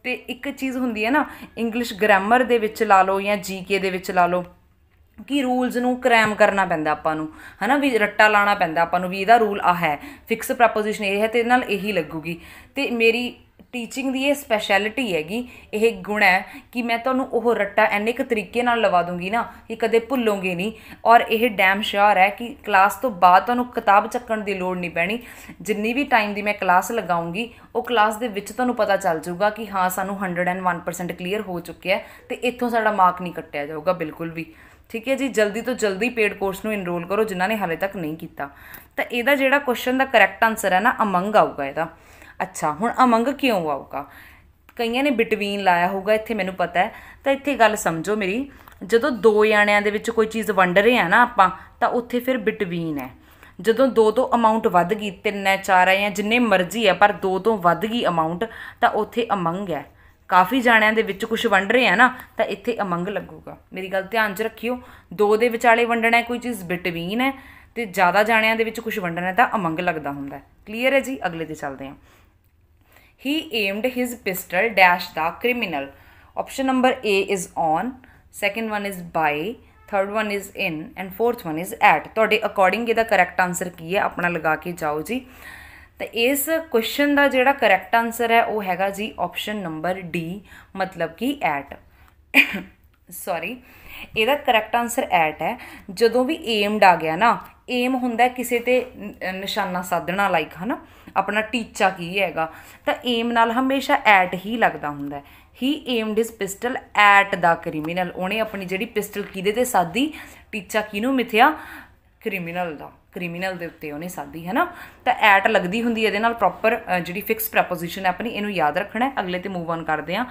ਤੇ ਇੱਕ ਚੀਜ਼ ਹੁੰਦੀ ਹੈ ਨਾ ਇੰਗਲਿਸ਼ ਗ੍ਰਾਮਰ ਦੇ ਵਿੱਚ ਲਾ ਲਓ ਜਾਂ ਜੀਕੇ ਦੇ ਵਿੱਚ ਲਾ ਲਓ ਕਿ ਰੂਲਸ ਨੂੰ ਕ੍ਰੈਮ ਕਰਨਾ ਪੈਂਦਾ ਆਪਾਂ ਨੂੰ, ਹਨਾ? ਵੀ ਰੱਟਾ ਲਾਣਾ ਪੈਂਦਾ ਆਪਾਂ ਨੂੰ ਵੀ ਇਹਦਾ ਰੂਲ ਆ ਹੈ ਫਿਕਸ ਪ੍ਰਪੋਜੀਸ਼ਨ ਇਹ ਹੈ ਤੇ ਨਾਲ ਇਹੀ ਲੱਗੂਗੀ। ਤੇ ਮੇਰੀ ਟੀਚਿੰਗ ਦੀ ਇਹ ਸਪੈਸ਼ਲਿਟੀ ਹੈਗੀ, ਇਹ ਗੁਣ ਹੈ ਕਿ ਮੈਂ ਤੁਹਾਨੂੰ ਉਹ ਰੱਟਾ ਐਨੇ ਇੱਕ ਤਰੀਕੇ ਨਾਲ ਲਵਾ ਦੂੰਗੀ ਨਾ ਕਿ ਕਦੇ ਭੁੱਲੋਗੇ ਨਹੀਂ। ਔਰ ਇਹ ਡੈਮ ਸ਼ੋਰ ਹੈ ਕਿ ਕਲਾਸ ਤੋਂ ਬਾਅਦ ਤੁਹਾਨੂੰ ਕਿਤਾਬ ਚੱਕਣ ਦੀ ਲੋੜ ਨਹੀਂ ਪੈਣੀ। ਜਿੰਨੀ ਵੀ ਟਾਈਮ ਦੀ ਮੈਂ ਕਲਾਸ ਲਗਾਉਂਗੀ, ਉਹ ਕਲਾਸ ਦੇ ਵਿੱਚ ਤੁਹਾਨੂੰ ਪਤਾ ਚੱਲ ਜਾਊਗਾ ਕਿ ਹਾਂ, ਸਾਨੂੰ 101% ਕਲੀਅਰ ਹੋ ਚੁੱਕਿਆ ਤੇ ਇੱਥੋਂ ਸਾਡਾ ਮਾਰਕ ਨਹੀਂ ਕੱਟਿਆ ਜਾਊਗਾ ਬਿਲਕੁਲ ਵੀ। ਠੀਕ ਹੈ ਜੀ? ਜਲਦੀ ਤੋਂ ਜਲਦੀ ਪੇਡ ਕੋਰਸ ਨੂੰ ਇਨਰੋਲ ਕਰੋ ਜਿਨ੍ਹਾਂ ਨੇ ਹਾਲੇ ਤੱਕ ਨਹੀਂ ਕੀਤਾ। ਤਾਂ ਇਹਦਾ ਜਿਹੜਾ ਕੁਐਸਚਨ ਦਾ ਕਰੈਕਟ ਆਨਸਰ ਹੈ ਨਾ ਅਮੰਗ ਆਊਗਾ ਇਹਦਾ। ਅੱਛਾ, ਹੁਣ ਅਮੰਗ ਕਿਉਂ ਆਊਗਾ? ਕਈਆਂ ਨੇ ਬਿਟਵੀਨ ਲਾਇਆ ਹੋਊਗਾ, ਇੱਥੇ ਮੈਨੂੰ ਪਤਾ ਹੈ। ਤਾਂ ਇੱਥੇ ਗੱਲ ਸਮਝੋ ਮੇਰੀ, ਜਦੋਂ ਦੋ ਜਾਣਿਆਂ ਦੇ ਵਿੱਚ ਕੋਈ ਚੀਜ਼ ਵੰਡ ਰਹੇ ਆ ਨਾ ਆਪਾਂ, ਤਾਂ ਉੱਥੇ ਫਿਰ ਬਿਟਵੀਨ ਹੈ। ਜਦੋਂ ਦੋ ਤੋਂ ਅਮਾਉਂਟ ਵੱਧ ਗਈ, ਤਿੰਨ ਹੈ, ਚਾਰ ਹੈ ਜਾਂ ਜਿੰਨੇ ਮਰਜ਼ੀ ਹੈ, ਪਰ ਦੋ ਤੋਂ ਵੱਧ ਗਈ ਅਮਾਉਂਟ ਤਾਂ ਉੱਥੇ ਅਮੰਗ ਹੈ। ਕਾਫੀ ਜਾਣਿਆਂ ਦੇ ਵਿੱਚ ਕੁਝ ਵੰਡ ਰਹੇ ਆ ਨਾ, ਤਾਂ ਇੱਥੇ ਅਮੰਗ ਲੱਗੂਗਾ। ਮੇਰੀ ਗੱਲ ਧਿਆਨ 'ਚ ਰੱਖਿਓ, ਦੋ ਦੇ ਵਿਚਾਲੇ ਵੰਡਣਾ ਕੋਈ ਚੀਜ਼ ਬਿਟਵੀਨ ਹੈ, ਤੇ ਜ਼ਿਆਦਾ ਜਾਣਿਆਂ ਦੇ ਵਿੱਚ ਕੁਝ ਵੰਡਣਾ ਤਾਂ ਅਮੰਗ ਲੱਗਦਾ ਹੁੰਦਾ ਹੈ। ਕਲੀਅਰ ਹੈ ਜੀ? ਅਗਲੇ ਤੇ ਚੱਲਦੇ ਹਾਂ। He aimed his pistol dash the criminal. Option number a is on. Second one is by. Third one is in and fourth one is at ਤੁਹਾਡੇ ਅਕੋਰਡਿੰਗ ਇਹਦਾ ਕਰੈਕਟ ਆਨਸਰ ਕੀ ਹੈ? ਆਪਣਾ ਲਗਾ ਕੇ ਜਾਓ ਜੀ। ਤਾਂ ਇਸ ਕੁਐਸਚਨ ਦਾ ਜਿਹੜਾ ਕਰੈਕਟ ਆਨਸਰ ਹੈ, ਉਹ ਹੈਗਾ ਜੀ ਆਪਸ਼ਨ ਨੰਬਰ ਡੀ ਮਤਲਬ ਕਿ ਐਟ ਸੌਰੀ ਇਹਦਾ ਕਰੈਕਟ ਆਨਸਰ ਐਟ ਹੈ। ਜਦੋਂ ਵੀ ਏਮਡ ਆ ਗਿਆ ਨਾ ਏਮ ਹੁੰਦਾ ਕਿਸੇ ਤੇ ਨ- ਨਿਸ਼ਾਨਾ ਸਾਧਣਾ ਲਾਈਕ ਹਨਾ? ਆਪਣਾ ਟੀਚਾ ਕੀ ਹੈਗਾ, ਤਾਂ ਏਮ ਨਾਲ ਹਮੇਸ਼ਾ ਐਟ ਹੀ ਲੱਗਦਾ ਹੁੰਦਾ ਹੈ। He aimed his pistol at the criminal ਉਹਨੇ ਆਪਣੀ ਜਿਹੜੀ ਪਿਸਟਲ ਕਿਹਦੇ ਤੇ ਸਾਦੀ? ਟੀਚਾ ਕਿਹਨੂੰ ਮਿਥਿਆ? ਕ੍ਰਿਮੀਨਲ ਦਾ। ਕ੍ਰਿਮੀਨਲ ਦੇ ਉੱਤੇ ਉਹਨੇ ਸਾਦੀ, ਹੈ ਨਾ? ਤਾਂ ਐਟ ਲੱਗਦੀ ਹੁੰਦੀ ਇਹਦੇ ਨਾਲ ਪ੍ਰੋਪਰ ਜਿਹੜੀ ਫਿਕਸ ਪ੍ਰੈਪੋਜੀਸ਼ਨ ਹੈ ਆਪਣੀ, ਇਹਨੂੰ ਯਾਦ ਰੱਖਣਾ ਹੈ। ਅਗਲੇ ਤੇ ਮੂਵ ਔਨ ਕਰਦੇ ਆ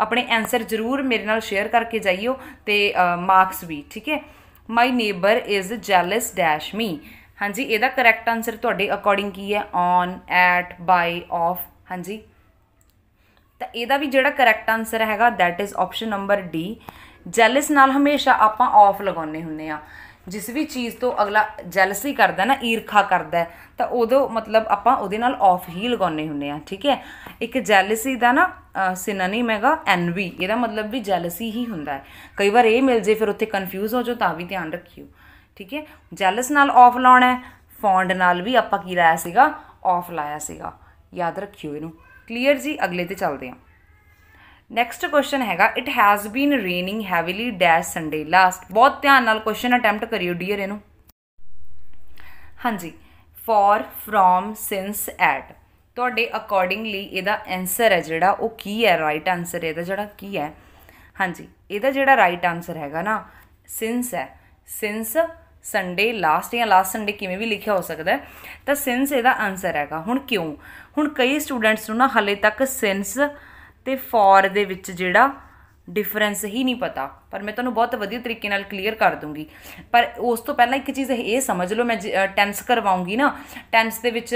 ਆਪਣੇ ਆਨਸਰ ਜ਼ਰੂਰ ਮੇਰੇ ਨਾਲ ਸ਼ੇਅਰ ਕਰਕੇ ਜਾਈਓ ਤੇ ਮਾਰਕਸ ਵੀ, ਠੀਕ ਹੈ? My neighbour is jealous dash me ਹਾਂਜੀ, ਇਹਦਾ ਕਰੈਕਟ ਆਨਸਰ ਤੁਹਾਡੇ ਅਕੋਰਡਿੰਗ ਕੀ ਹੈ? ਔਨ ਐਟ ਬਾਈ ਆਫ ਹਾਂਜੀ। ਤਾਂ ਇਹਦਾ ਵੀ ਜਿਹੜਾ ਕਰੈਕਟ ਆਨਸਰ ਹੈਗਾ, that is option number D jealous ਨਾਲ ਹਮੇਸ਼ਾ ਆਪਾਂ ਆਫ ਲਗਾਉਨੇ ਹੁੰਨੇ ਆ ਜਿਸ ਵੀ ਚੀਜ਼ ਤੋਂ ਅਗਲਾ ਜੈਲਸੀ ਕਰਦਾ ਨਾ, ਈਰਖਾ ਕਰਦਾ ਤਾਂ ਉਦੋਂ ਮਤਲਬ ਆਪਾਂ ਉਹਦੇ ਨਾਲ ਆਫ ਹੀ ਲਗਾਉਨੇ ਹੁੰਨੇ ਆ ਠੀਕ ਹੈ? ਇੱਕ ਜੈਲਸੀ ਦਾ ਨਾ ਸਿਨੋਨਿਮ ਹੈਗਾ ਐਨਵੀ ਇਹਦਾ ਮਤਲਬ ਵੀ ਜੈਲਸੀ ਹੀ ਹੁੰਦਾ ਹੈ। ਕਈ ਵਾਰ ਇਹ ਮਿਲ ਜੇ, ਫਿਰ ਉੱਥੇ ਕਨਫਿਊਜ਼ ਹੋ ਜਾਓ, ਤਾਂ ਵੀ ਧਿਆਨ ਰੱਖਿਓ। ਠੀਕ ਹੈ? ਜੈਲਸ ਨਾਲ ਆਫ ਲਾਉਣਾ ਹੈ। ਫੌਂਡ ਨਾਲ ਵੀ ਆਪਾਂ ਕੀ ਲਾਇਆ ਸੀਗਾ? ਆਫ ਲਾਇਆ ਸੀਗਾ। ਯਾਦ ਰੱਖਿਓ ਇਹਨੂੰ। ਕਲੀਅਰ ਜੀ? ਅਗਲੇ ਤੇ ਚੱਲਦੇ ਹਾਂ। ਨੈਕਸਟ ਕੁਐਸਚਨ ਹੈਗਾ। It has been raining heavily dash Sunday last ਬਹੁਤ ਧਿਆਨ ਨਾਲ ਕੁਐਸਚਨ ਅਟੈਂਪਟ ਕਰਿਓ ਡੀਅਰ ਇਹਨੂੰ। ਹਾਂਜੀ। ਫॉर ਫਰੋਮ ਸਿੰਸ ਐਟ ਤੁਹਾਡੇ ਅਕੋਰਡਿੰਗਲੀ ਇਹਦਾ ਆਨਸਰ ਹੈ ਜਿਹੜਾ, ਉਹ ਕੀ ਹੈ? ਰਾਈਟ ਆਨਸਰ ਇਹਦਾ ਜਿਹੜਾ ਕੀ ਹੈ? ਹਾਂਜੀ। ਇਹਦਾ ਜਿਹੜਾ ਰਾਈਟ ਆਨਸਰ ਹੈਗਾ ਨਾ ਸਿੰਸ ਹੈ। ਸਿੰਸ ਸੰਡੇ ਲਾਸਟ ਜਾਂ ਲਾਸਟ ਸੰਡੇ ਕਿਵੇਂ ਵੀ ਲਿਖਿਆ ਹੋ ਸਕਦਾ ਹੈ, ਤਾਂ ਸਿੰਸ ਇਹਦਾ ਆਨਸਰ ਹੈਗਾ। ਹੁਣ ਕਿਉਂ? ਹੁਣ ਕਈ ਸਟੂਡੈਂਟਸ ਨੂੰ ਨਾ ਹਲੇ ਤੱਕ ਸਿੰਸ ਤੇ ਫॉर ਦੇ ਵਿੱਚ ਜਿਹੜਾ ਡਿਫਰੈਂਸ ਹੀ ਨਹੀਂ ਪਤਾ। ਪਰ ਮੈਂ ਤੁਹਾਨੂੰ ਬਹੁਤ ਵਧੀਆ ਤਰੀਕੇ ਨਾਲ ਕਲੀਅਰ ਕਰ ਦੂੰਗੀ। ਪਰ ਉਸ ਤੋਂ ਪਹਿਲਾਂ ਇੱਕ ਚੀਜ਼ ਇਹ ਸਮਝ ਲਓ, ਮੈਂ ਟੈਂਸ ਕਰਵਾਉਂਗੀ ਨਾ ਟੈਂਸ ਦੇ ਵਿੱਚ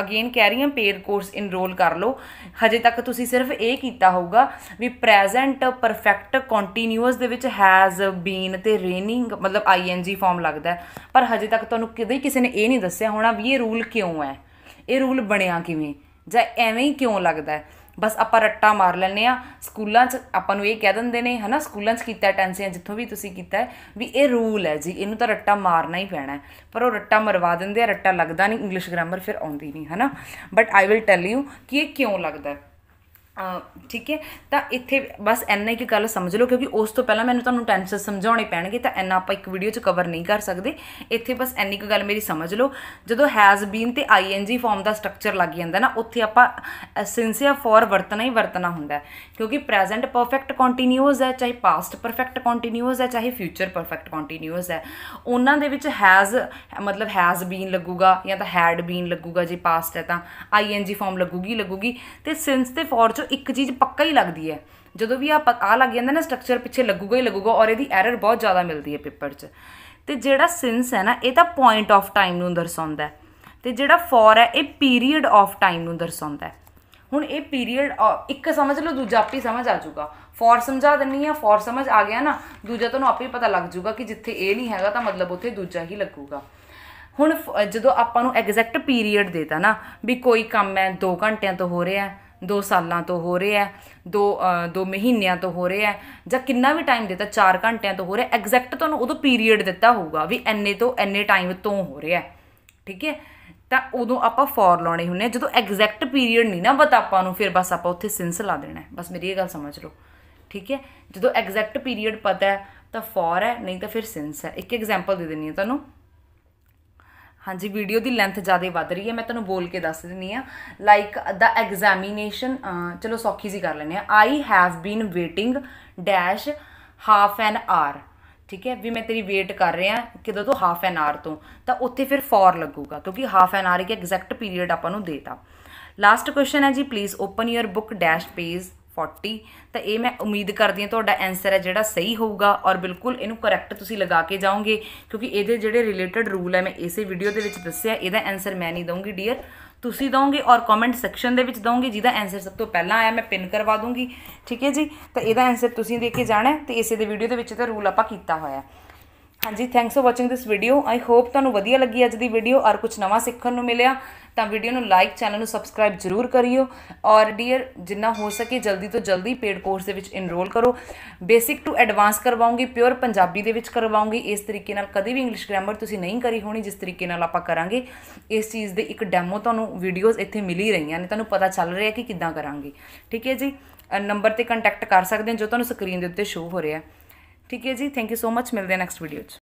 ਅਗੇਨ ਕਹਿ ਰਹੀ ਹਾਂ ਪੇਡ ਕੋਰਸ ਇਨਰੋਲ ਕਰ ਲਓ। ਹਜੇ ਤੱਕ ਤੁਸੀਂ ਸਿਰਫ ਇਹ ਕੀਤਾ ਹੋਊਗਾ ਵੀ ਪ੍ਰੈਜ਼ੈਂਟ ਪਰਫੈਕਟ ਕੰਟੀਨਿਊਅਸ ਦੇ ਵਿੱਚ ਹੈਜ਼ ਬੀਨ ਤੇ ਰੇਨਿੰਗ ਮਤਲਬ ਆਈਐਨਜੀ ਫਾਰਮ ਲੱਗਦਾ ਪਰ ਹਜੇ ਤੱਕ ਤੁਹਾਨੂੰ ਕਦੇ ਕਿਸੇ ਨੇ ਇਹ ਨਹੀਂ ਦੱਸਿਆ ਹੋਣਾ ਵੀ ਇਹ ਰੂਲ ਕਿਉਂ ਹੈ? ਇਹ ਰੂਲ ਬਣਿਆ ਕਿਵੇਂ? ਜਾਂ ਐਵੇਂ ਹੀ ਕਿਉਂ ਲੱਗਦਾ ਹੈ? ਬਸ ਆਪਾਂ ਰੱਟਾ ਮਾਰ ਲੈਂਦੇ ਆ ਸਕੂਲਾਂ 'ਚ ਆਪਾਂ ਨੂੰ ਇਹ ਕਹਿ ਦਿੰਦੇ ਨੇ, ਹਨਾ, ਸਕੂਲਾਂ 'ਚ ਕੀਤਾ ਟੈਂਸੀਆਂ ਜਿੱਥੋਂ ਵੀ ਤੁਸੀਂ ਕੀਤਾ ਵੀ ਇਹ ਰੂਲ ਹੈ ਜੀ, ਇਹਨੂੰ ਤਾਂ ਰੱਟਾ ਮਾਰਨਾ ਹੀ ਪੈਣਾ ਪਰ ਉਹ ਰੱਟਾ ਮਰਵਾ ਦਿੰਦੇ ਆ, ਰੱਟਾ ਲੱਗਦਾ ਨਹੀਂ ਇੰਗਲਿਸ਼ ਗ੍ਰਾਮਰ ਫਿਰ ਆਉਂਦੀ ਨਹੀਂ, ਹਨਾ। But I will tell you ਕਿ ਇਹ ਕਿਉਂ ਲੱਗਦਾ ਠੀਕ ਹੈ? ਤਾਂ ਇੱਥੇ ਬਸ ਇੰਨਾ ਇੱਕ ਗੱਲ ਸਮਝ ਲਓ, ਕਿਉਂਕਿ ਉਸ ਤੋਂ ਪਹਿਲਾਂ ਮੈਨੂੰ ਤੁਹਾਨੂੰ ਟੈਂਸਸ ਸਮਝਾਉਣੇ ਪੈਣਗੇ, ਤਾਂ ਇੰਨਾ ਆਪਾਂ ਇੱਕ ਵੀਡੀਓ 'ਚ ਕਵਰ ਨਹੀਂ ਕਰ ਸਕਦੇ। ਇੱਥੇ ਬਸ ਇੰਨੀ ਕੁ ਗੱਲ ਮੇਰੀ ਸਮਝ ਲਓ। ਜਦੋਂ ਹੈਜ਼ ਬੀਨ ਤੇ ਆਈਐਨਜੀ ਫਾਰਮ ਦਾ ਸਟਰਕਚਰ ਲੱਗ ਜਾਂਦਾ ਨਾ, ਉੱਥੇ ਆਪਾਂ ਸਿੰਸੀਅਰ ਫॉर ਵਰਤਣਾ ਹੀ ਵਰਤਣਾ ਹੁੰਦਾ ਕਿਉਂਕਿ ਪ੍ਰੈਜ਼ੈਂਟ ਪਰਫੈਕਟ ਕੰਟੀਨਿਊਅਸ ਹੈ, ਚਾਹੇ ਪਾਸਟ ਪਰਫੈਕਟ ਕੰਟੀਨਿਊਅਸ ਹੈ, ਚਾਹੇ ਫਿਊਚਰ ਪਰਫੈਕਟ ਕੰਟੀਨਿਊਅਸ ਹੈ। ਉਹਨਾਂ ਦੇ ਵਿੱਚ ਹੈਜ਼ ਮਤਲਬ ਹੈਜ਼ ਬੀਨ ਲੱਗੂਗਾ ਜਾਂ ਤਾਂ ਹੈਡ ਬੀਨ ਲੱਗੂਗਾ ਜੇ ਪਾਸਟ ਹੈ ਤਾਂ ਆਈਐਨਜੀ ਫਾਰਮ ਲੱਗੂਗੀ ਲੱਗੂਗੀ। ਤੇ ਸਿੰਸ ਤੇ ਫॉर 'ਚ ਇੱਕ ਚੀਜ਼ ਪੱਕਾ ਹੀ ਲੱਗਦੀ ਹੈ। ਜਦੋਂ ਵੀ ਆ ਆ ਲੱਗ ਜਾਂਦਾ ਨਾ ਸਟਰਕਚਰ ਪਿੱਛੇ ਲੱਗੂਗਾ ਹੀ ਲੱਗੂਗਾ ਔਰ ਇਹਦੀ ਐਰਰ ਬਹੁਤ ਜ਼ਿਆਦਾ ਮਿਲਦੀ ਹੈ ਪੇਪਰ 'ਚ। ਤੇ ਜਿਹੜਾ ਸਿੰਸ ਹੈ ਨਾ, ਇਹ ਤਾਂ ਪੁਆਇੰਟ ਆਫ ਟਾਈਮ ਨੂੰ ਦਰਸਾਉਂਦਾ ਹੈ। ਤੇ ਜਿਹੜਾ ਫੋਰ ਹੈ, ਇਹ ਪੀਰੀਅਡ ਆਫ ਟਾਈਮ ਨੂੰ ਦਰਸਾਉਂਦਾ ਹੈ। ਹੁਣ ਇਹ ਪੀਰੀਅਡ ਇੱਕ ਸਮਝ ਲਓ, ਦੂਜਾ ਆਪੇ ਸਮਝ ਆ ਜਾਊਗਾ। ਫੋਰ ਸਮਝਾ ਦਿੰਨੀ ਆ ਫੋਰ ਸਮਝ ਆ ਗਿਆ ਨਾ, ਦੂਜਾ ਤੁਹਾਨੂੰ ਆਪੇ ਪਤਾ ਲੱਗ ਜਾਊਗਾ ਕਿ ਜਿੱਥੇ ਇਹ ਨਹੀਂ ਹੈਗਾ ਤਾਂ ਮਤਲਬ ਉੱਥੇ ਦੂਜਾ ਹੀ ਲੱਗੂਗਾ। ਹੁਣ ਜਦੋਂ ਆਪਾਂ ਨੂੰ ਐਗਜ਼ੈਕਟ ਪੀਰੀਅਡ ਦੇਤਾ ਨਾ, ਵੀ ਕੋਈ ਕੰਮ ਹੈ 2 ਘੰਟਿਆਂ ਤੋਂ ਹੋ ਰਿਹਾ ਹੈ 2 ਸਾਲਾਂ ਤੋਂ ਹੋ ਰਿਹਾ ਹੈ 2 2 ਮਹੀਨਿਆਂ ਤੋਂ ਹੋ ਰਿਹਾ ਹੈ ਜਾਂ ਕਿੰਨਾ ਵੀ ਟਾਈਮ ਦਿੱਤਾ 4 ਘੰਟਿਆਂ ਤੋਂ ਹੋ ਰਿਹਾ ਐਗਜ਼ੈਕਟ ਤੁਹਾਨੂੰ ਉਦੋਂ ਪੀਰੀਅਡ ਦਿੱਤਾ ਹੋਊਗਾ ਵੀ ਐਨੇ ਤੋਂ ਐਨੇ ਟਾਈਮ ਤੋਂ ਹੋ ਰਿਹਾ ਠੀਕ ਹੈ? ਤਾਂ ਉਦੋਂ ਆਪਾਂ ਫੋਰ ਲਾਉਣੇ ਹੁੰਨੇ ਆ ਜਦੋਂ ਐਗਜ਼ੈਕਟ ਪੀਰੀਅਡ ਨਹੀਂ ਨਾ ਪਤਾ ਆਪਾਂ ਨੂੰ, ਫਿਰ ਬਸ ਆਪਾਂ ਉੱਥੇ ਸਿੰਸ ਲਾ ਦੇਣਾ ਬਸ ਮੇਰੀ ਇਹ ਗੱਲ ਸਮਝ ਲਓ, ਠੀਕ ਹੈ? ਜਦੋਂ ਐਗਜ਼ੈਕਟ ਪੀਰੀਅਡ ਪਤਾ ਹੈ, ਤਾਂ ਫੋਰ ਹੈ, ਨਹੀਂ ਤਾਂ ਫਿਰ ਸਿੰਸ ਹੈ। ਇੱਕ ਐਗਜ਼ਾਮਪਲ ਦੇ ਦਿੰਨੀ ਆ ਤੁਹਾਨੂੰ। ਹਾਂਜੀ ਵੀਡੀਓ ਦੀ ਲੈਂਥ ਜ਼ਿਆਦਾ ਵੱਧ ਰਹੀ ਹੈ, ਮੈਂ ਤੁਹਾਨੂੰ ਬੋਲ ਕੇ ਦੱਸ ਦਿੰਨੀ ਆ ਲਾਈਕ ਦਾ ਐਗਜ਼ਾਮੀਨੇਸ਼ਨ ਚਲੋ ਸੌਖੀ ਜੀ ਕਰ ਲੈਂਦੇ ਆ I have been waiting dash half an hour ਠੀਕ ਹੈ, ਵੀ ਮੈਂ ਤੇਰੀ ਵੇਟ ਕਰ ਰਿਹਾ ਕਿਦੋਂ ਤੋਂ? ਹਾਫ ਐਨ ਆਰ ਤੋਂ। ਤਾਂ ਉੱਥੇ ਫਿਰ ਫੋਰ ਲੱਗੂਗਾ, ਕਿਉਂਕਿ ਹਾਫ ਐਨ ਆਰ ਇੱਕ ਐਗਜ਼ੈਕਟ ਪੀਰੀਅਡ ਆਪਾਂ ਨੂੰ ਦੇਤਾ। ਲਾਸਟ ਕੁਐਸਚਨ ਹੈ ਜੀ please open your book dash page 40 ਤਾਂ ਇਹ ਮੈਂ ਉਮੀਦ ਕਰਦੀ ਹਾਂ ਤੁਹਾਡਾ ਆਨਸਰ ਹੈ ਜਿਹੜਾ ਸਹੀ ਹੋਊਗਾ ਔਰ ਬਿਲਕੁਲ ਇਹਨੂੰ ਕਰੈਕਟ ਤੁਸੀਂ ਲਗਾ ਕੇ ਜਾਓਗੇ, ਕਿਉਂਕਿ ਇਹਦੇ ਜਿਹੜੇ ਰਿਲੇਟਡ ਰੂਲ ਹੈ, ਮੈਂ ਇਸੇ ਵੀਡੀਓ ਦੇ ਵਿੱਚ ਦੱਸਿਆ, ਇਹਦਾ ਆਨਸਰ ਮੈਂ ਨਹੀਂ ਦਊਂਗੀ ਡੀਅਰ ਤੁਸੀਂ ਦੋਗੇ ਔਰ ਕਮੈਂਟ ਸੈਕਸ਼ਨ ਦੇ ਵਿੱਚ ਦੋਗੇ ਜਿਹਦਾ ਆਨਸਰ ਸਭ ਤੋਂ ਪਹਿਲਾਂ ਆਇਆ, ਮੈਂ ਪਿਨ ਕਰਵਾ ਦੂੰਗੀ ਠੀਕ ਹੈ ਜੀ? ਤਾਂ ਇਹਦਾ ਆਨਸਰ ਤੁਸੀਂ ਦੇ ਕੇ ਜਾਣਾ ਤੇ ਇਸੇ ਦੇ ਵੀਡੀਓ ਦੇ ਵਿੱਚ ਤਾਂ ਰੂਲ ਆਪਾਂ ਕੀਤਾ ਹੋਇਆ ਹਾਂਜੀ thanks for watching this video I hope ਤੁਹਾਨੂੰ ਵਧੀਆ ਲੱਗੀ ਅੱਜ ਦੀ ਵੀਡੀਓ ਔਰ ਕੁਝ ਨਵਾਂ ਸਿੱਖਣ ਨੂੰ ਮਿਲਿਆ, ਤਾਂ ਵੀਡੀਓ ਨੂੰ ਲਾਈਕ ਚੈਨਲ ਨੂੰ ਸਬਸਕ੍ਰਾਈਬ ਜ਼ਰੂਰ ਕਰਿਓ ਔਰ ਡੀਅਰ ਜਿੰਨਾ ਹੋ ਸਕੇ ਜਲਦੀ ਤੋਂ ਜਲਦੀ ਪੇਡ ਕੋਰਸ ਦੇ ਵਿੱਚ ਇਨਰੋਲ ਕਰੋ। ਬੇਸਿਕ ਟੂ ਐਡਵਾਂਸ ਕਰਵਾਉਂਗੀ ਪਿਓਰ ਪੰਜਾਬੀ ਦੇ ਵਿੱਚ ਕਰਵਾਉਂਗੀ। ਇਸ ਤਰੀਕੇ ਨਾਲ ਕਦੇ ਵੀ ਇੰਗਲਿਸ਼ ਗ੍ਰਾਮਰ ਤੁਸੀਂ ਨਹੀਂ ਕਰੀ ਹੋਣੀ, ਜਿਸ ਤਰੀਕੇ ਨਾਲ ਆਪਾਂ ਕਰਾਂਗੇ, ਇਸ ਚੀਜ਼ ਦੇ ਇੱਕ ਡੈਮੋ ਤੁਹਾਨੂੰ ਵੀਡੀਓਜ਼ ਇੱਥੇ ਮਿਲ ਹੀ ਰਹੀਆਂ ਨੇ, ਤੁਹਾਨੂੰ ਪਤਾ ਚੱਲ ਰਿਹਾ ਕਿ ਕਿੱਦਾਂ ਕਰਾਂਗੇ। ਠੀਕ ਹੈ ਜੀ? ਨੰਬਰ ਤੇ ਕੰਟੈਕਟ ਕਰ ਸਕਦੇ ਹੋ ਜੋ ਤੁਹਾਨੂੰ ਸਕਰੀਨ ਦੇ ਉੱਤੇ ਸ਼ੋ ਹੋ ਰਿਹਾ ਠੀਕ ਹੈ ਜੀ ਥੈਂਕ ਯੂ ਸੋ ਮੱਚ ਮਿਲਦੇ ਹਾਂ ਨੈਕਸਟ ਵੀਡੀਓ 'ਚ।